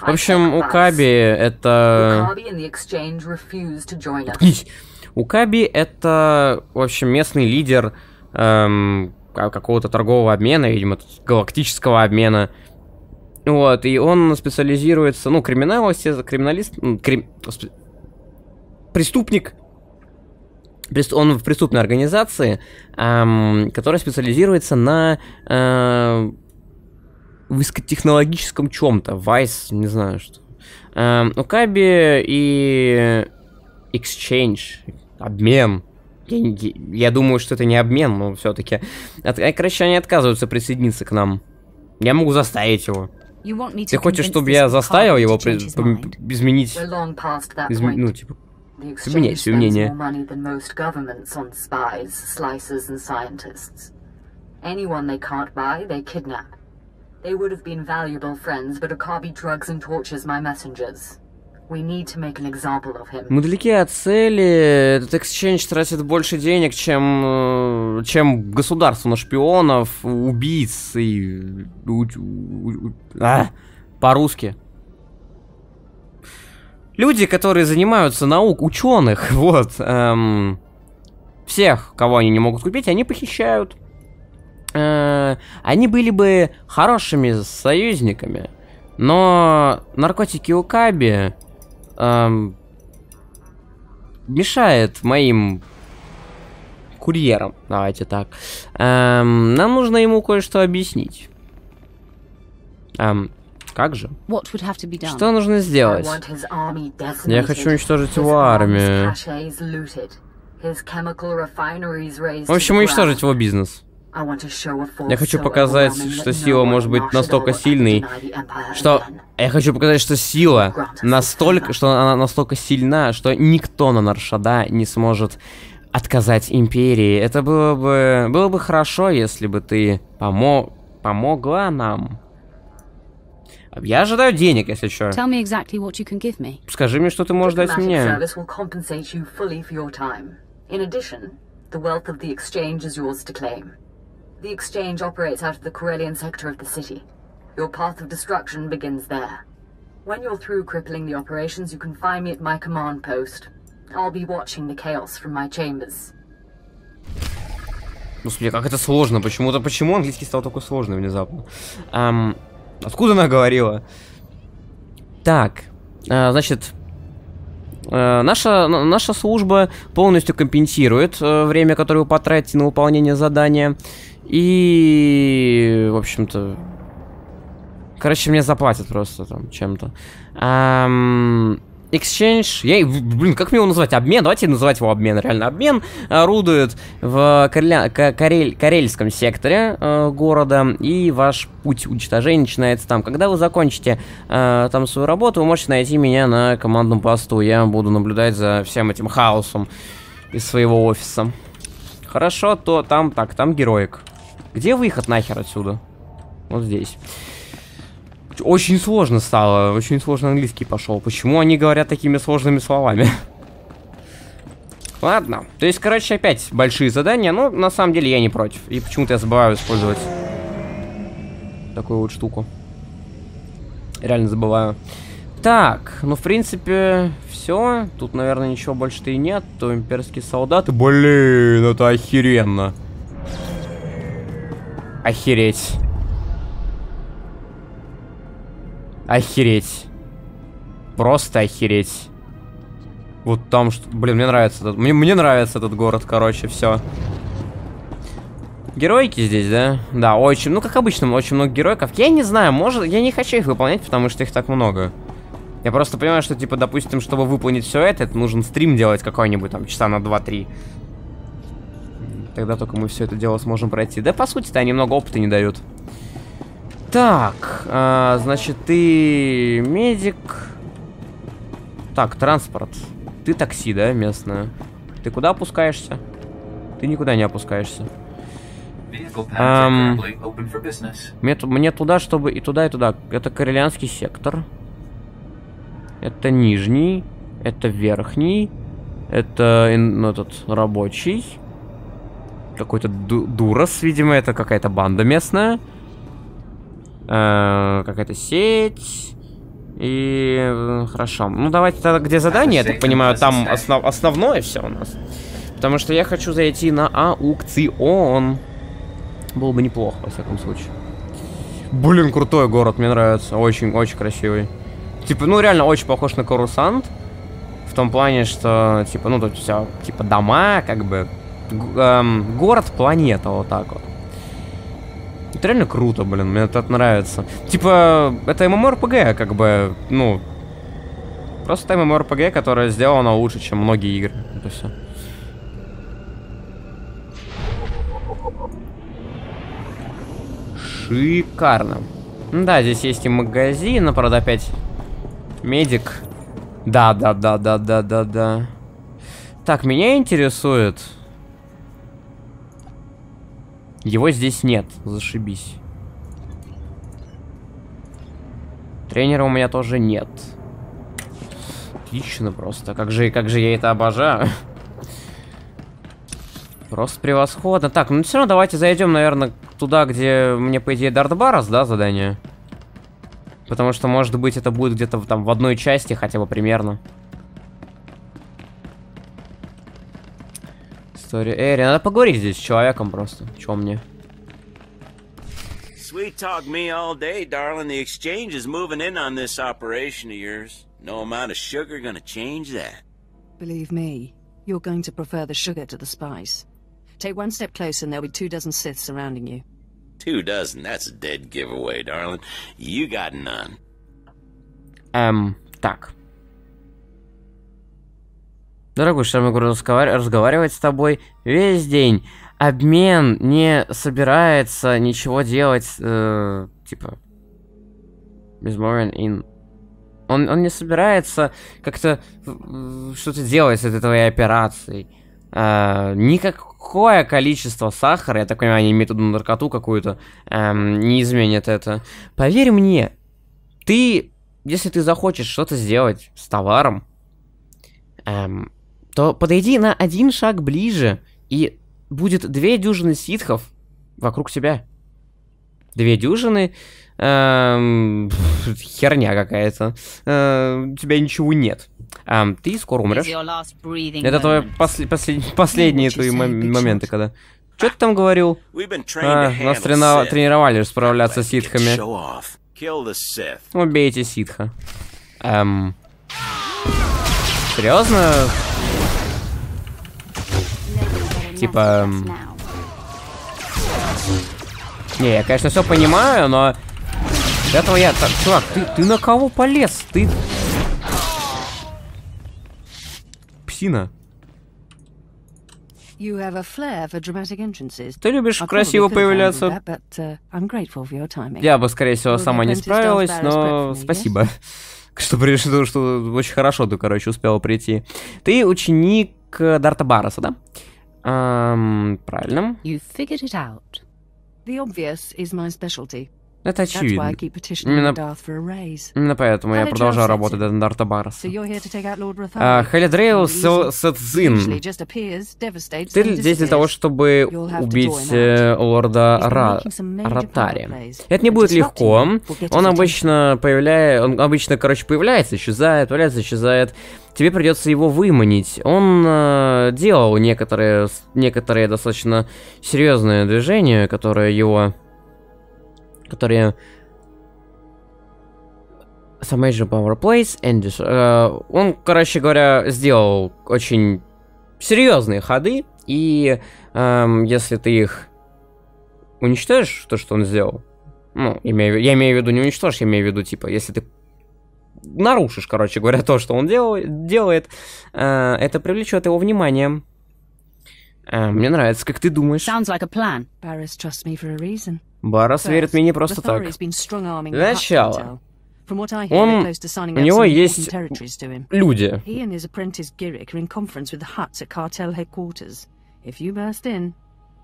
В общем, Укаби vice. это... Okabe and the exchange refused to join us. Заткнись. Укаби это, в общем, местный лидер эм, ка- какого-то торгового обмена, видимо, галактического обмена. Вот, и он специализируется, ну, криминал, криминалист, крим- преступник. Прес- Он в преступной организации, эм, которая специализируется на э, высокотехнологическом чем-то. Вайс, не знаю что. Эм, Укаби и Exchange, обмен. Я, я думаю, что это не обмен, но все-таки. Короче, они отказываются присоединиться к нам. Я могу заставить его. Ты хочешь, чтобы я заставил его при- изменить, изме- ну типа, поменять spends мнение. Anyone they can't buy, they kidnap. They would have been valuable friends, but Okabe drugs and tortures my messengers. We need to make an example of him. Мы далеки от цели. Этот Exchange тратит больше денег, чем, э, чем государство на шпионов, убийц и... а, по-русски. Люди, которые занимаются наук, ученых, вот, эм, всех, кого они не могут купить, они похищают. Э, они были бы хорошими союзниками, но наркотики Укаби эм, мешает моим курьерам, давайте так. Эм, нам нужно ему кое-что объяснить. Эм, как же? Что нужно сделать? Я хочу уничтожить его армию. В общем, уничтожить его бизнес. I want to show a force Я хочу показать, что сила может быть настолько сильной, что... Я хочу показать, что сила настолько, что она настолько сильна, что никто на Наршада не сможет отказать Империи. Это было бы... Было бы хорошо, если бы ты помо... помогла нам. Я ожидаю денег, если что. Exactly. Скажи мне, что ты можешь дать мне. service will compensate you fully for your time. In addition, the wealth of the exchange is yours to claim. The exchange operates out of the Corellian sector of the city. Your path of destruction begins there. When you're through crippling the operations, you can find me at my command post. I'll be watching the chaos from my chambers. Господи, как это сложно. Почему-то, почему английский стал такой сложный внезапно? Эм, откуда она говорила? Так, э, значит, э, наша, на- наша служба полностью компенсирует э, время, которое вы потратите на выполнение задания. И, в общем-то, короче, мне заплатят просто там чем-то. Эм, Exchange, я, блин, как мне его назвать? Обмен? Давайте называть его обмен, реально. Обмен орудует в Кареля- Ка- Карель- Карельском секторе э, города, и ваш путь уничтожения начинается там. Когда вы закончите э, там свою работу, вы можете найти меня на командном посту. Я буду наблюдать за всем этим хаосом из своего офиса. Хорошо, то там, так, там героик. Где выход нахер отсюда? Вот здесь. Очень сложно стало, очень сложно английский пошел. Почему они говорят такими сложными словами? Ладно, то есть, короче, опять большие задания, но на самом деле я не против. И почему-то я забываю использовать такую вот штуку. Реально забываю. Так, ну, в принципе, все. Тут, наверное, ничего больше-то и нет. То имперские солдаты. Блин, это охеренно. Охереть. Охереть. Просто охереть. Вот там что... Блин, мне нравится этот... Мне, мне нравится этот город, короче, все. Героики здесь, да? Да, очень... Ну, как обычно, очень много героиков. Я не знаю, может... Я не хочу их выполнять, потому что их так много. Я просто понимаю, что, типа, допустим, чтобы выполнить все это, это нужен стрим делать какой-нибудь, там, часа на 2-3. Тогда только мы все это дело сможем пройти. Да, по сути-то они много опыта не дают. Так, а, значит, ты медик. Так, транспорт. Ты такси, да, местное? Ты куда опускаешься? Ты никуда не опускаешься. Business. Мне, мне туда, чтобы и туда, и туда. Это корелианский сектор. Это нижний. Это верхний. Это ну, этот рабочий. Какой-то ду- дурас, видимо, это какая-то банда местная. Э, какая-то сеть. И э, хорошо. Ну давайте тогда, где задание, я так понимаю, там основ- основное все у нас. Потому что я хочу зайти на аукцион. Было бы неплохо, во всяком случае. Блин, крутой город, мне нравится. Очень, очень красивый. Типа, ну реально очень похож на Корусант. В том плане, что, типа, ну тут все, типа, дома, как бы. г- эм, город-планета, вот так вот. Это реально круто, блин, мне это нравится. Типа, это MMORPG, как бы, ну... Просто MMORPG, которое сделано лучше, чем многие игры. Это все. Шикарно. Да, здесь есть и магазин, но, правда, опять медик. Да, да, да, да, да, да, да. Так, меня интересует... Его здесь нет, зашибись. Тренера у меня тоже нет. Отлично просто. Как же, как же я это обожаю. Просто превосходно. Так, ну все равно давайте зайдем, наверное, туда, где мне, по идее, Дарт Барас, да, задание? Потому что, может быть, это будет где-то там в одной части, хотя бы примерно. История Эри. Надо поговорить здесь с человеком просто. Чё мне? Sweet talk me all day, darling. The exchange is moving in on this operation of yours. No amount of sugar gonna change that. Believe me, you're going to prefer the sugar to the spice. Take one step closer and there'll be two dozen Siths surrounding you. Two dozen, that's a dead giveaway, darling. You got none. Эм, так. Дорогой, что я разговаривать с тобой весь день. Обмен не собирается ничего делать, э, типа... Без in. Он, он не собирается как-то э, что-то делать с этой твоей операцией. Э, никакое количество сахара, я так понимаю, они имеют виду наркоту какую-то, эм, не изменит это. Поверь мне, ты, если ты захочешь что-то сделать с товаром, эм, то подойди на один шаг ближе, и будет две дюжины ситхов вокруг тебя. Две дюжины Эм, херня какая-то. Э, у тебя ничего нет. Эм, ты скоро умрешь. Это твои после- послед- последние твои мом- моменты, когда... Что ты там говорил? А, нас Sith. тренировали справляться с ситхами. Убейте ситха. Эм... Серьезно? Типа, Не, я, конечно, все понимаю, но... Для этого я... так, чувак, ты, ты на кого полез? Ты... Псина. Ты любишь красиво появляться. uh. Я бы, скорее всего, сама не справилась, но спасибо. Что пришел, что очень хорошо ты, короче, успела прийти. Ты ученик э, Дарта Барреса, да? Ам, правильно. You figured it out. The obvious is my specialty. Это очевидно. Именно, именно поэтому я продолжаю работать Сетти. для Дарта Барреса. So you're here to take out Lord А, Rathari. Халли Дрейл. Сетзин. Ты здесь для того, чтобы убить э, лорда Ра... Ротари. Это не будет легко. Он обычно появляется, он обычно, короче, появляется, исчезает, появляется, исчезает. Тебе придется его выманить. Он э, делал некоторые, некоторые достаточно серьезные движения, которые его, которые major power plays and dis- э, он, короче говоря, сделал очень серьезные ходы, и эм, если ты их уничтожишь, то, что он сделал, ну, имею, я имею в виду не уничтожишь, я имею в виду, типа, если ты нарушишь, короче говоря, то, что он делает, делает э, это привлечет его внимание. Э, мне нравится, как ты думаешь. Барас верит мне не просто так. Для начала. Он- у него есть. Люди.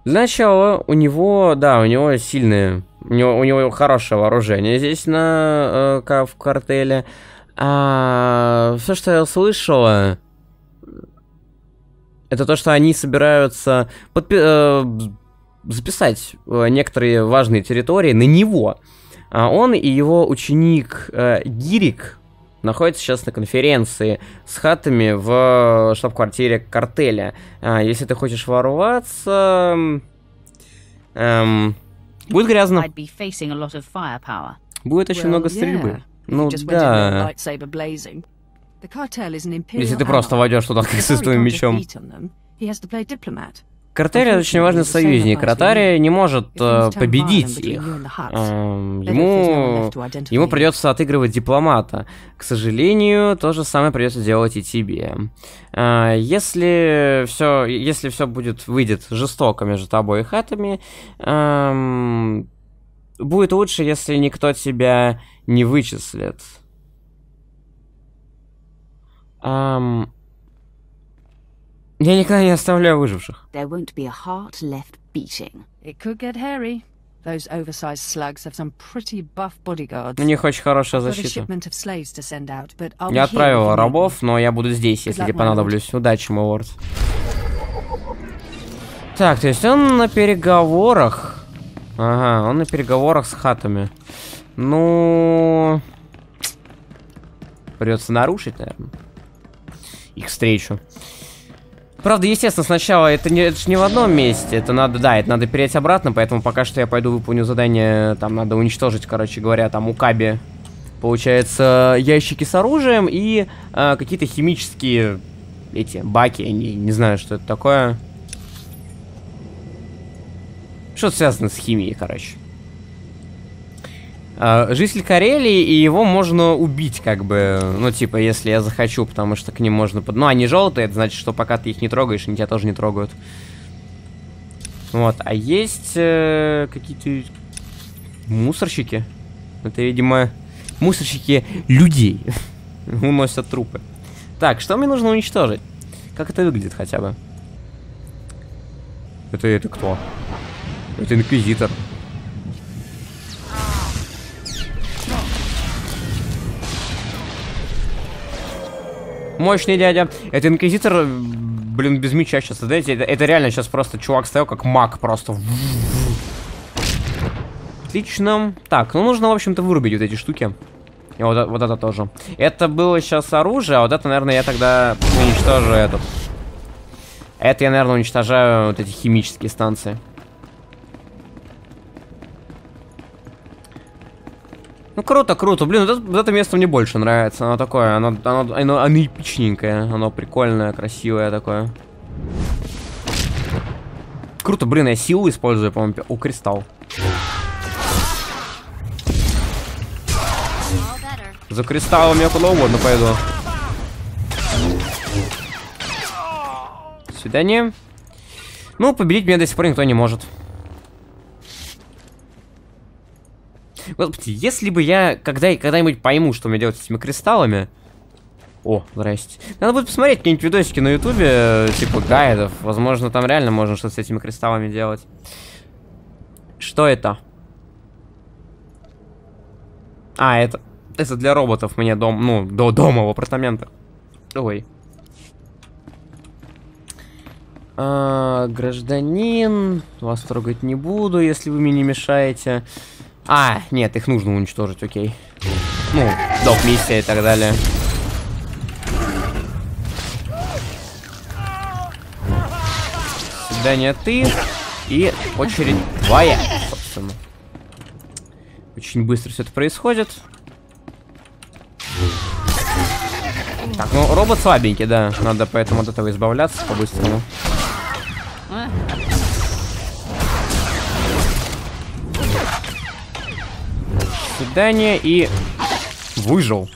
Для начала у него, да, у него сильные, у него, у него хорошее вооружение здесь на э, в картеле. А все, что я слышала, это то, что они собираются подпи- э, записать э, некоторые важные территории на него. А он и его ученик э, Гирик находятся сейчас на конференции с хатами в штаб-квартире картеля. А, если ты хочешь ворваться... эм, будет грязно. Будет очень много стрельбы. Ну да. Если ты просто войдешь туда как can't just мечом. это очень важный союзник. Ротария не может э, победить их. one Ему, ему придется отыгрывать дипломата. К сожалению, то же самое придется делать и тебе. А, Если все, если все будет выйдет жестоко между тобой и хатами, эм, будет лучше, если никто тебя не вычислит. Ам, я никогда не оставляю выживших. There won't be a heart left beating. It could get hairy. Those oversized slugs have some pretty buff bodyguards. У них очень хорошая I've got a защита. shipment of slaves to send out, but I'll be Я отправил рабов, но я буду здесь, если тебе понадоблюсь. Удачи, мой лорд. Так, то есть он на переговорах. Ага, он на переговорах с хатами. Ну... Придется нарушить, наверное. Их встречу. Правда, естественно, сначала это не, это ж не в одном месте. Это надо, да, это надо перейти обратно, поэтому пока что я пойду выполню задание. Там надо уничтожить, короче говоря, там у Каби получается, ящики с оружием и а, какие-то химические эти баки, я не, не знаю, что это такое. Что-то связано с химией, короче. А, житель Карелии, и его можно убить, как бы, ну, типа, если я захочу, потому что к ним можно... Под... Ну, они желтые, это значит, что пока ты их не трогаешь, они тебя тоже не трогают. Вот, а есть э, какие-то мусорщики. Это, видимо, мусорщики людей. Уносят трупы. Так, что мне нужно уничтожить? Как это выглядит хотя бы? Это, это кто? Это инквизитор. Мощный дядя. Это инквизитор, блин, без меча сейчас. Знаете, это, это реально сейчас просто чувак стоял как маг просто. Отлично. Так, ну нужно, в общем-то, вырубить вот эти штуки. И вот, вот это тоже. Это было сейчас оружие, а вот это, наверное, я тогда уничтожу этот. Это я, наверное, уничтожаю вот эти химические станции. Ну, круто, круто. Блин, вот это, вот это место мне больше нравится. Оно такое, оно, оно, оно, оно эпичненькое. Оно прикольное, красивое такое. Круто, блин, я силу использую, по-моему, О, кристалл. За кристаллом я куда угодно пойду. До свидания. Ну, победить меня до сих пор никто не может. Господи, если бы я когда, когда-нибудь пойму, что мне делать с этими кристаллами... О, здрасте. Надо будет посмотреть какие-нибудь видосики на ютубе, э, типа гайдов. Возможно, там реально можно что-то с этими кристаллами делать. Что это? А, это... Это для роботов мне дом... Ну, до дома в апартаментах. Ой. А, гражданин, вас трогать не буду, если вы мне не мешаете. А, нет, их нужно уничтожить, окей. Ну, доп. миссия и так далее. Свидание ты и очередь твоя, собственно. Очень быстро все это происходит. Так, ну робот слабенький, да. Надо поэтому от этого избавляться по-быстрому. Свидание и выжил.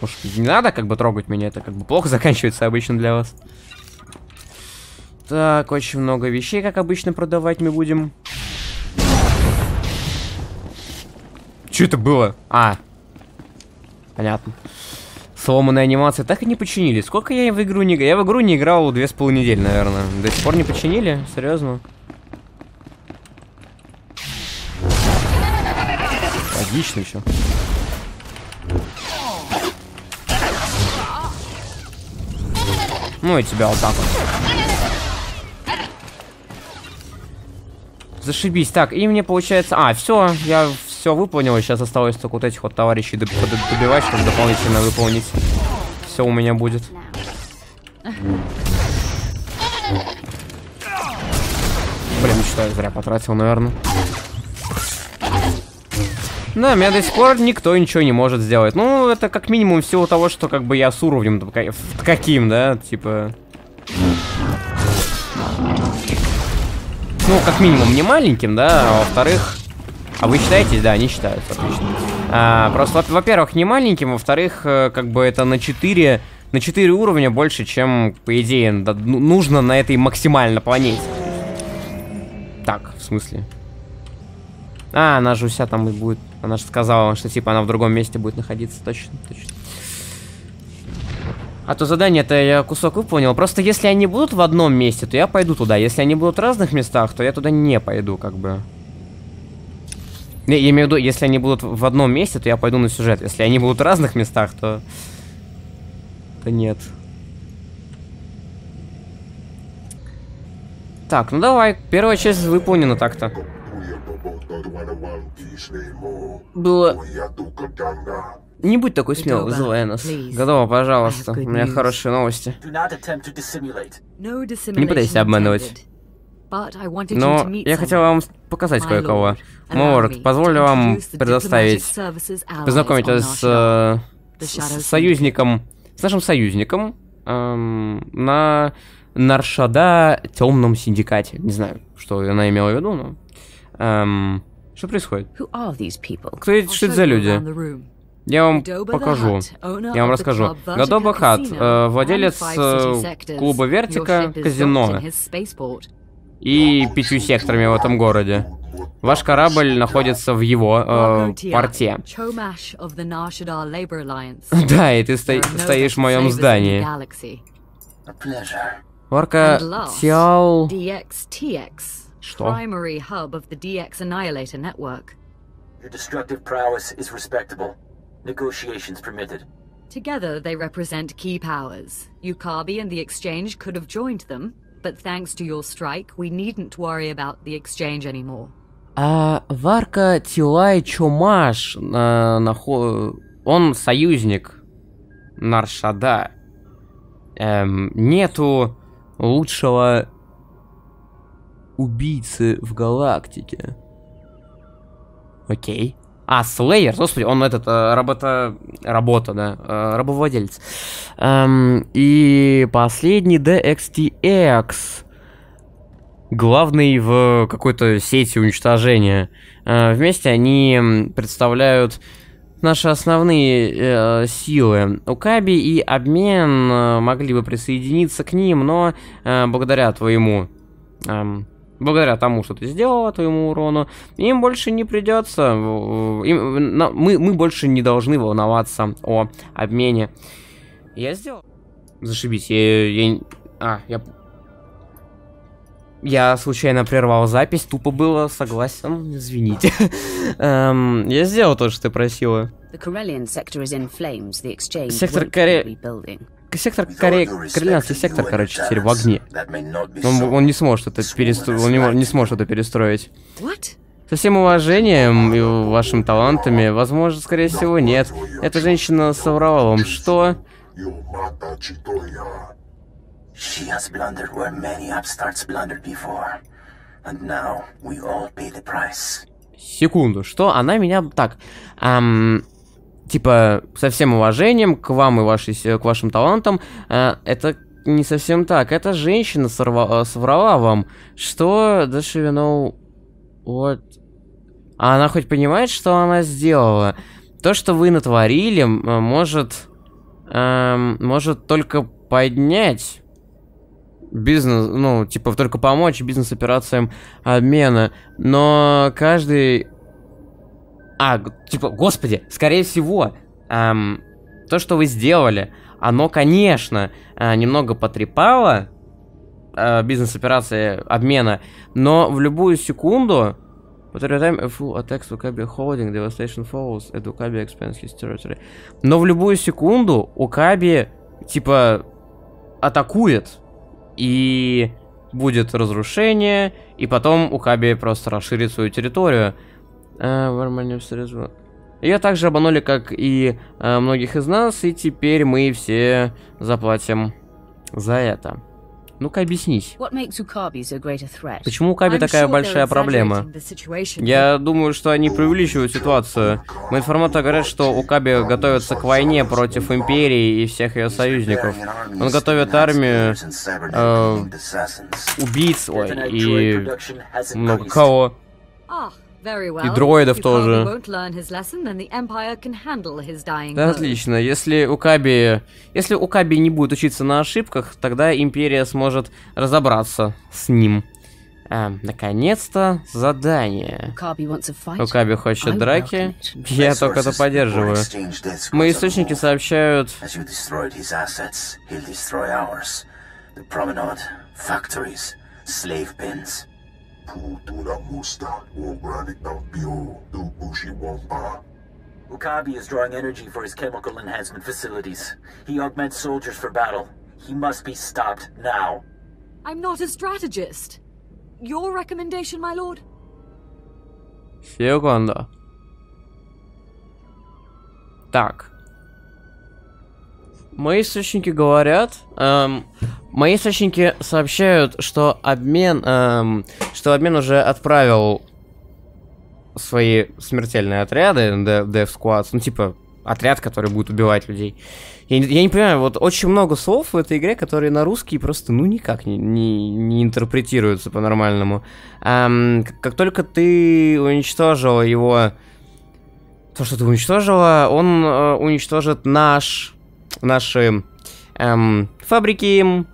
Уж не надо как бы трогать меня, это как бы плохо заканчивается обычно для вас. Так, очень много вещей, как обычно, продавать мы будем. Что это было? А. Понятно. Сломанная анимация так и не починили. Сколько я в игру не играл? Я в игру не играл две с половиной недели, наверное. До сих пор не починили? Серьезно? Логично все. Ну и тебя вот так вот. Зашибись. Так, и мне получается... А, все, я все выполнил. Сейчас осталось только вот этих вот товарищей доб- доб- добивать, чтобы дополнительно выполнить. Все у меня будет. Блин, что я зря потратил, наверное. Да, меня до сих пор никто ничего не может сделать. Ну, это как минимум в силу того, что как бы я с уровнем каким, да, типа... Ну, как минимум не маленьким, да, а во-вторых... А вы считаете? Да, они считаются, отлично. А, просто, во- во-первых, не маленьким, во-вторых, э, как бы это на 4... На 4 уровня больше, чем, по идее, ну, нужно на этой максимально планете. Так, в смысле? А, она же у себя там и будет. Она же сказала, что типа она в другом месте будет находиться. Точно, точно. А то задание-то я кусок выполнил. Просто если они будут в одном месте, то я пойду туда. Если они будут в разных местах, то я туда не пойду, как бы. Я имею в виду, если они будут в одном месте, то я пойду на сюжет. Если они будут в разных местах, то... То нет. Так, ну давай. Первая часть выполнена так-то. Было... Не будь такой смелый, вызывай нас. Готово, пожалуйста. У меня хорошие новости. Не пытайся обманывать. Но я хотел вам показать кое-кого. Морд, позволю вам предоставить, познакомить вас с, э, с союзником, с нашим союзником эм, на Наршада темном синдикате. Не знаю, что она имела в виду, но... эм, что происходит? Кто эти, что это за люди? Я вам покажу. Я вам расскажу. Гадоба Хат, э, владелец э, клуба Вертика, казино и пятью секторами в этом городе. Ваш корабль находится в его э, порте. Да, и ты сто- стоишь в моем здании. Варка Тиал... DXTX, Что? primary hub of the DX Annihilator network. Your destructive prowess is respectable. Negotiations permitted. Together, they represent key powers. Yukabi and the Exchange could have joined them, but thanks to your strike, we needn't worry about the Exchange anymore. А Варка Тилай Чумаш, э, нахо- он союзник Наршада. Эм, нету лучшего убийцы в галактике. Окей. А, Слейер, господи, он этот, э, работа, работа, да, э, рабовладелец. Эм, и последний DXTX. Главный в какой-то сети уничтожения. Э, вместе они представляют наши основные э, силы. Укаби и обмен э, могли бы присоединиться к ним, но э, благодаря твоему эм, благодаря тому, что ты сделала, твоему урону, им больше не придется, им- на- мы, мы больше не должны волноваться о обмене. Я сделал. Зашибись, я, я- а, я... Я случайно прервал запись, тупо было, согласен, извините. Эм, я сделал то, что ты просила. Сектор rebuilding. Сектор Коре... Корелянский сектор, короче, теперь в огне. Он, он не сможет это перестроить, он не, не сможет это перестроить. Со всем уважением и вашими талантами, возможно, скорее всего, нет. Эта женщина соврала вам что? She has blundered where many upstarts blundered before. And now we all pay the price. Секунду, что она меня так, ам, типа, со всем уважением к вам и вашей, к вашим талантам, э, это не совсем так. Эта женщина сорва- э, соврала вам, что does she know what... А она хоть понимает, что она сделала? То, что вы натворили, м, может, эм, может только поднять бизнес, ну, типа, только помочь бизнес-операциям обмена, но каждый... А, типа, господи, скорее всего, эм, то, что вы сделали, оно, конечно, э, немного потрепало э, бизнес-операции обмена, но в любую секунду territory. Но в любую секунду Укаби, типа, атакует, и будет разрушение, и потом Укаби просто расширит свою территорию. А, of cities were- Ее также обманули, как и э, многих из нас, и теперь мы все заплатим за это. Ну-ка объяснись. Почему у Каби такая большая проблема? Я думаю, что они преувеличивают ситуацию. Мои информаторы говорят, что у Каби готовится к войне против Империи и всех ее союзников. Он готовит армию э, убийц ой, и много кого. И дроидов тоже. Да, отлично. Если у Каби... Если у Каби не будет учиться на ошибках, тогда Империя сможет разобраться с ним. Эм, наконец-то задание. У Каби хочет драки. Я только это поддерживаю. Мои источники сообщают... Destroyed his assets, he'll destroy ours. The promenade, factories, slave pens. Ukabi is drawing energy for his chemical enhancement facilities. He augments soldiers for battle. He must be stopped now. I'm not a strategist. Your recommendation, my lord? Секунду. Так. Мои источники говорят, эм, мои источники сообщают, что обмен, эм, что обмен уже отправил свои смертельные отряды, Death Squads, ну типа отряд, который будет убивать людей. Я, я не понимаю, вот очень много слов в этой игре, которые на русский просто, ну, никак не, не, не интерпретируются по-нормальному. Эм, к- как только ты уничтожила его... То, что ты уничтожила, он э, уничтожит наш... Наши эм, фабрики,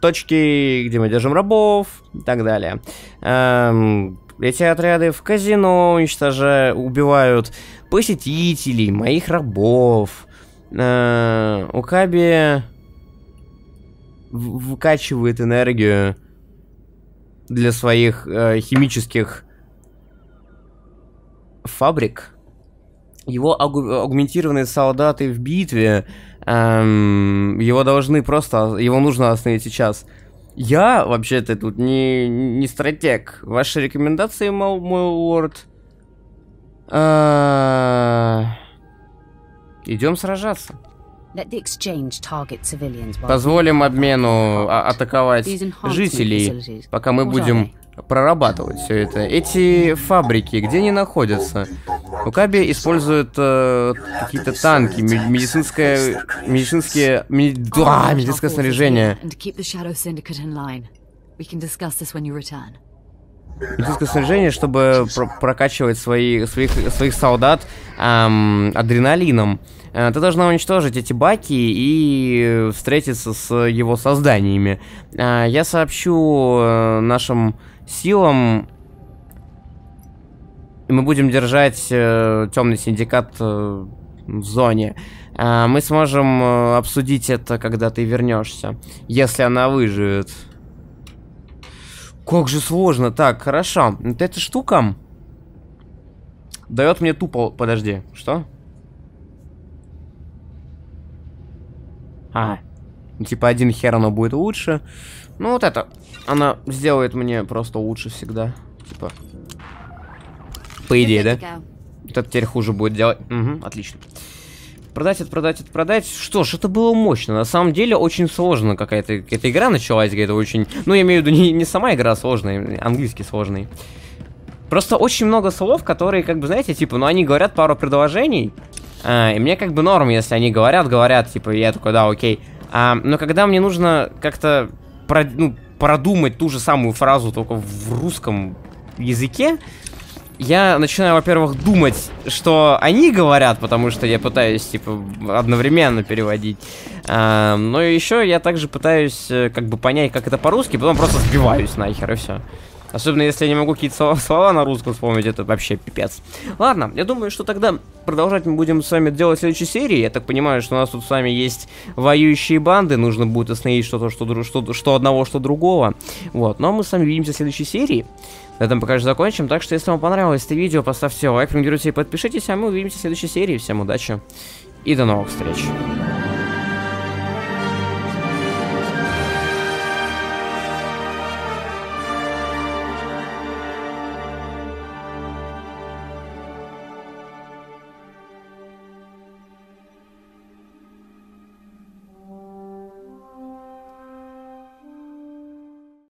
точки, где мы держим рабов и так далее. Эм, эти отряды в казино уничтожают, убивают посетителей, моих рабов. Э, Укаби в- выкачивает энергию для своих э, химических фабрик. Его агу- агментированные солдаты в битве, эм, его должны просто, его нужно остановить сейчас. Я, вообще-то, тут не, не стратег. Ваши рекомендации, мол, мой лорд? А, Идем сражаться. Позволим обмену а- атаковать жителей, пока мы будем прорабатывать все это. Эти фабрики, где они находятся? Укаби используют э, какие-то танки, ме- медицинское, медицинские, ми- да, медицинское снаряжение. Медицинское снаряжение, чтобы про- прокачивать свои, своих, своих солдат ам, адреналином. Э, Ты должна уничтожить эти баки и встретиться с его созданиями. А, Я сообщу э, нашим силам, и мы будем держать темный синдикат э, в зоне. А, Мы сможем э, обсудить это, когда ты вернешься, если она выживет. Как же сложно. Так, хорошо. Вот эта штука дает мне тупо... Подожди, что? А, ну, типа один хер оно будет лучше. Ну вот это, она сделает мне просто лучше всегда. Типа, по идее, да? Вот это теперь хуже будет делать. Угу, отлично. Продать это, продать это, продать. Что ж, это было мощно. На самом деле, очень сложно какая-то эта игра началась, какая-то очень... Ну, я имею в виду, не, не сама игра сложная, английский сложный. Просто очень много слов, которые, как бы, знаете, типа, ну, они говорят пару предложений, а, и мне как бы норм, если они говорят, говорят, типа, я такой, да, окей. А, но когда мне нужно как-то про- ну, продумать ту же самую фразу, только в русском языке, я начинаю, во-первых, думать, что они говорят, потому что я пытаюсь, типа, одновременно переводить. А, но еще я также пытаюсь, э, как бы, понять, как это по-русски, потом просто сбиваюсь нахер, и все. Особенно если я не могу какие-то слова, на русском вспомнить, это вообще пипец. Ладно, я думаю, что тогда продолжать мы будем с вами делать в следующей серии. Я так понимаю, что у нас тут с вами есть воюющие банды, нужно будет остановить что-то, что, что, что одного, что другого. Вот, но мы с вами увидимся в следующей серии. На этом пока что закончим. Так что, если вам понравилось это видео, поставьте лайк, комментируйте и подпишитесь, а мы увидимся в следующей серии. Всем удачи и до новых встреч.